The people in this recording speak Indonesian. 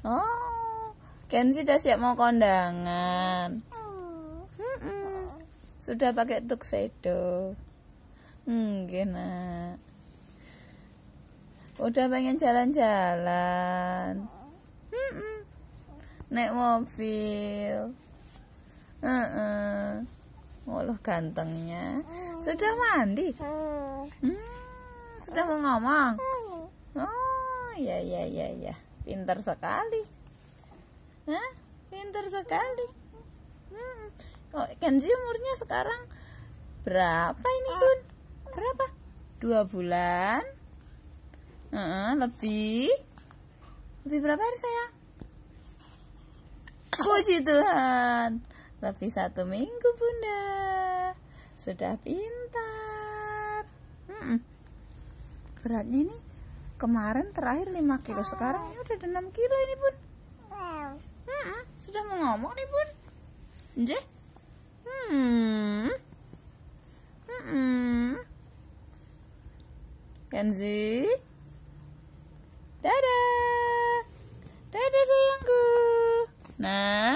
Oh, Kenzi udah siap mau kondangan. Mm-mm. Sudah pakai tuxedo. Enggak, nak. Udah pengen jalan-jalan. Mm-mm. Naik mobil. Heeh. Oh, loh gantengnya. Sudah mandi? Hmm, sudah mau ngomong? Oh, ya ya ya ya. Pintar sekali. Hah? Pintar sekali. Hmm. Oh, Kenzi umurnya sekarang berapa ini, Bun? Berapa? Dua bulan? Heeh, lebih? Lebih berapa hari saya? Puji Tuhan. Lebih satu minggu, Bunda. Sudah pintar. Hmm. Beratnya ini kemarin terakhir 5 kilo sekarang ini udah ada 6 kilo ini bun. Hmm, sudah mau ngomong nih bun. Nje? hmm. Hmm. Kenzi dadah. Dadah sayangku. Nah